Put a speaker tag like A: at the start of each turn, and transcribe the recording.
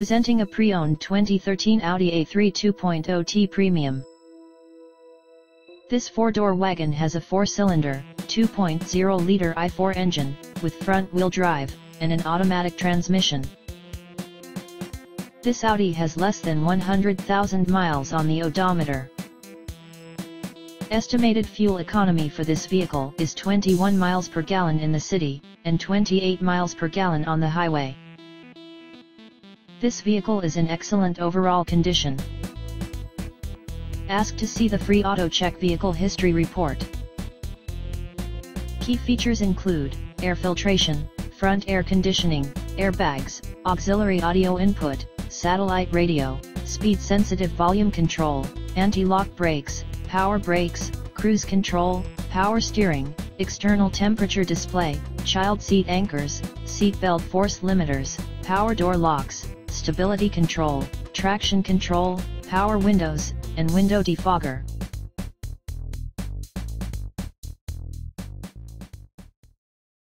A: Presenting a pre-owned 2013 Audi A3 2.0T Premium. This four-door wagon has a four-cylinder, 2.0-liter i4 engine, with front-wheel drive, and an automatic transmission. This Audi has less than 100,000 miles on the odometer. Estimated fuel economy for this vehicle is 21 miles per gallon in the city, and 28 miles per gallon on the highway. This vehicle is in excellent overall condition. Ask to see the free AutoCheck Vehicle History Report. Key features include, air filtration, front air conditioning, airbags, auxiliary audio input, satellite radio, speed-sensitive volume control, anti-lock brakes, power brakes, cruise control, power steering, external temperature display, child seat anchors, seat belt force limiters, power door locks, stability control, traction control, power windows, and window defogger.